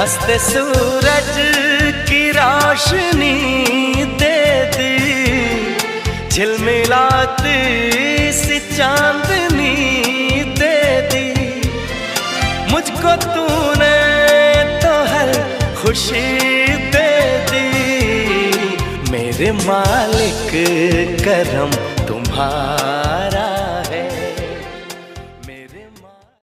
हँसते सूरज की रोशनी दे दी। झिलमिलाती सी चांदनी दे दी। मुझको तूने तो हर खुशी दे दी। मेरे मालिक, करम तुम्हारा